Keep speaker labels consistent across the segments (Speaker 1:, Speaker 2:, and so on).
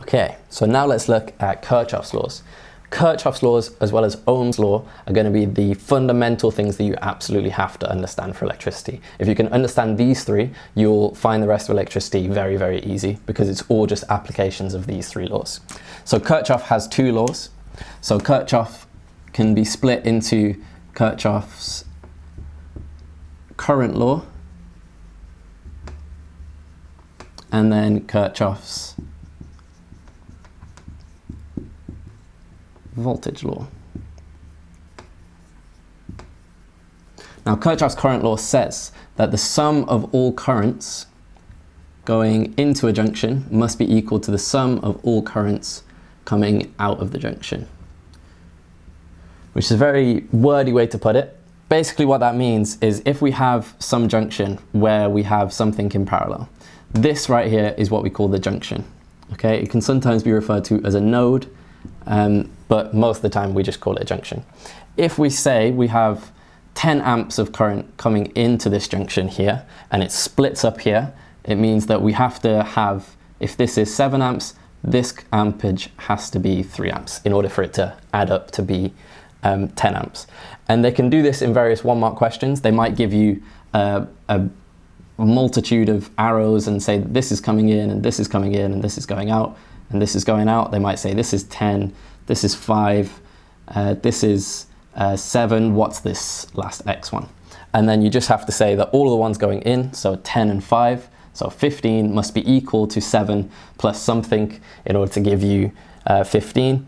Speaker 1: Okay, so now let's look at Kirchhoff's laws. Kirchhoff's laws as well as Ohm's law are going to be the fundamental things that you absolutely have to understand for electricity. If you can understand these three, you'll find the rest of electricity very, very easy because it's all just applications of these three laws. So Kirchhoff has two laws. So Kirchhoff can be split into Kirchhoff's current law and then Kirchhoff's voltage law. Now Kirchhoff's current law says that the sum of all currents going into a junction must be equal to the sum of all currents coming out of the junction. Which is a very wordy way to put it. Basically what that means is if we have some junction where we have something in parallel, this right here is what we call the junction. Okay, it can sometimes be referred to as a node, um, but most of the time we just call it a junction. If we say we have 10 amps of current coming into this junction here, and it splits up here, it means that we have to have, if this is 7 amps, this ampage has to be 3 amps in order for it to add up to be um, 10 amps. And they can do this in various one mark questions. They might give you a multitude of arrows and say this is coming in and this is coming in and this is going out and this is going out. They might say this is 10, this is 5, uh, this is uh, 7, what's this last x one? And then you just have to say that all the ones going in, so 10 and 5, so 15 must be equal to 7 plus something in order to give you uh, 15.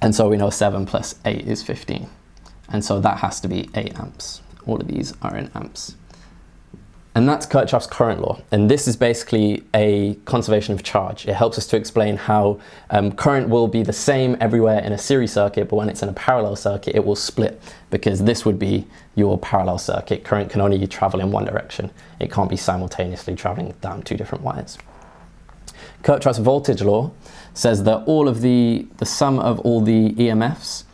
Speaker 1: And so we know 7 plus 8 is 15. And so that has to be 8 amps. All of these are in amps. And that's Kirchhoff's current law. And this is basically a conservation of charge. It helps us to explain how um, current will be the same everywhere in a series circuit, but when it's in a parallel circuit, it will split because this would be your parallel circuit. Current can only travel in one direction. It can't be simultaneously traveling down two different wires. Kirchhoff's voltage law says that all of the, the sum of all the EMFs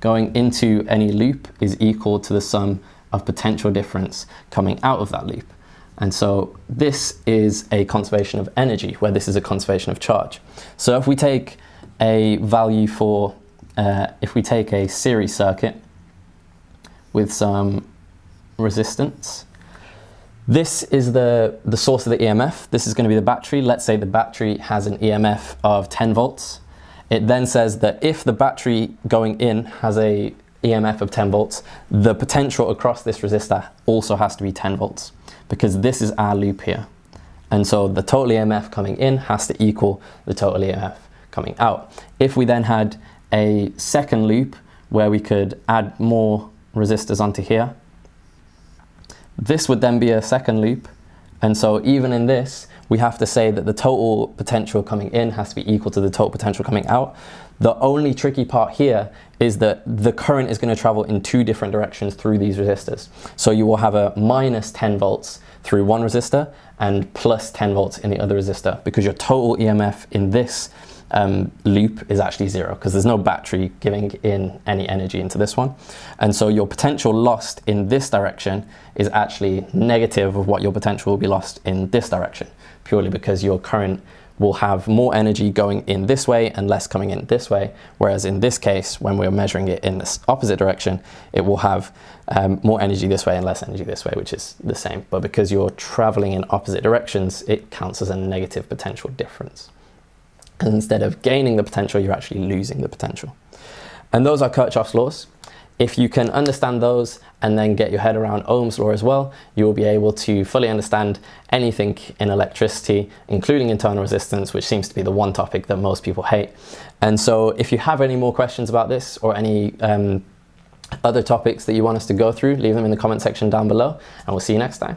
Speaker 1: going into any loop is equal to the sum of potential difference coming out of that loop. And so this is a conservation of energy, where this is a conservation of charge. So if we take a value for, uh, if we take a series circuit with some resistance, this is the, the source of the EMF. This is going to be the battery. Let's say the battery has an EMF of 10 volts. It then says that if the battery going in has a EMF of 10 volts, the potential across this resistor also has to be 10 volts because this is our loop here. And so the total EMF coming in has to equal the total EMF coming out. If we then had a second loop where we could add more resistors onto here, this would then be a second loop. And so even in this, we have to say that the total potential coming in has to be equal to the total potential coming out. The only tricky part here is that the current is going to travel in two different directions through these resistors. So you will have a minus 10 volts through one resistor and plus 10 volts in the other resistor because your total EMF in this um, loop is actually zero because there's no battery giving in any energy into this one. And so your potential lost in this direction is actually negative of what your potential will be lost in this direction purely because your current will have more energy going in this way and less coming in this way. Whereas in this case, when we're measuring it in this opposite direction, it will have um, more energy this way and less energy this way, which is the same. But because you're traveling in opposite directions, it counts as a negative potential difference. And instead of gaining the potential, you're actually losing the potential. And those are Kirchhoff's laws. If you can understand those and then get your head around Ohm's law as well, you will be able to fully understand anything in electricity, including internal resistance, which seems to be the one topic that most people hate. And so if you have any more questions about this or any um, other topics that you want us to go through, leave them in the comment section down below and we'll see you next time.